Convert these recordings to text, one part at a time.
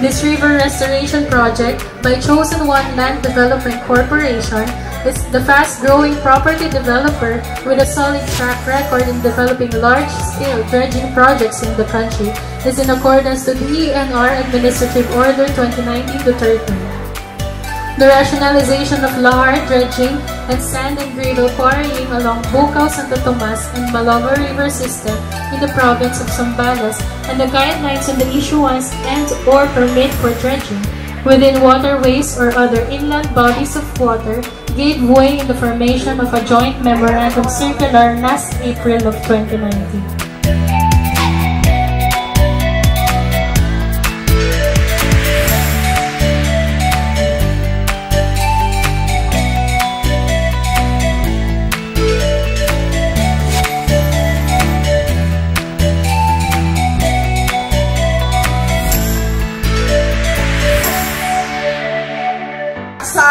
This river restoration project by Chosen One Land Development Corporation is the fast-growing property developer with a solid track record in developing large-scale dredging projects in the country. Is in accordance the ENR Administrative Order 2019-13 the rationalization of lahar dredging and sand and gravel quarrying along Bukaw, Santo Tomas, and Malova River system in the province of Zambales, and the guidelines on the issuance and or permit for dredging within waterways or other inland bodies of water gave way in the formation of a joint memorandum circular last April of 2019.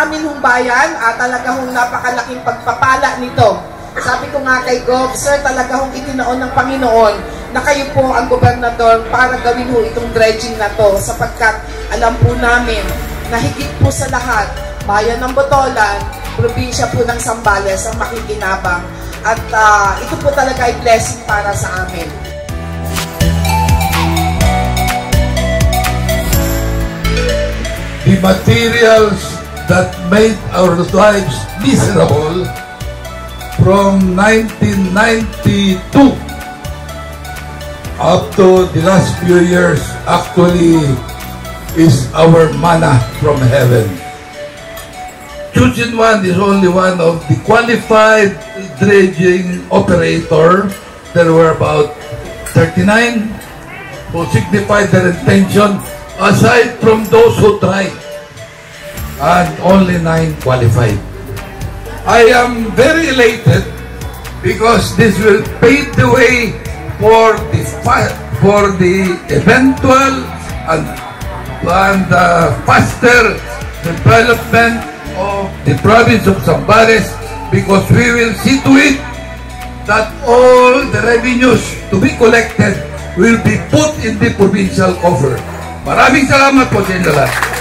Amin hong bayan, ah, talaga hong napakalaking pagpapala nito. Sabi ko nga kay Gov, Sir, talaga hong itinaon ng Panginoon na kayo po ang gobernador para gawin ho itong dredging na to sapagkat alam po namin na higit po sa lahat, bayan ng Botolan, probinsya po ng Sambales ang makikinabang at ah, ito po talaga ay blessing para sa amin. the materials that made our lives miserable from 1992 up to the last few years actually is our manna from heaven. Chosen One is only one of the qualified dredging operator. There were about 39 who signified their intention aside from those who tried and only nine qualified. I am very elated because this will pave the way for the for the eventual and and uh, faster development of the province of Zambales because we will see to it that all the revenues to be collected will be put in the provincial coffer. Maraming salamat po sa inyo lahat.